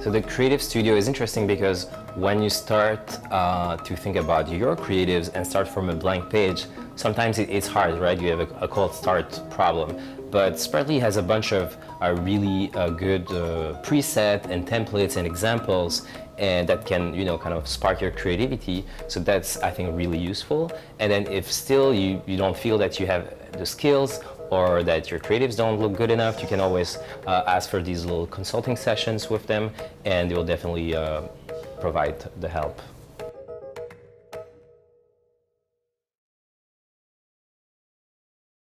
So the creative studio is interesting because when you start uh, to think about your creatives and start from a blank page, sometimes it's hard, right? You have a, a cold start problem. But Smartly has a bunch of uh, really uh, good uh, preset and templates and examples and that can you know kind of spark your creativity so that's i think really useful and then if still you, you don't feel that you have the skills or that your creatives don't look good enough, you can always uh, ask for these little consulting sessions with them and they will definitely uh, provide the help.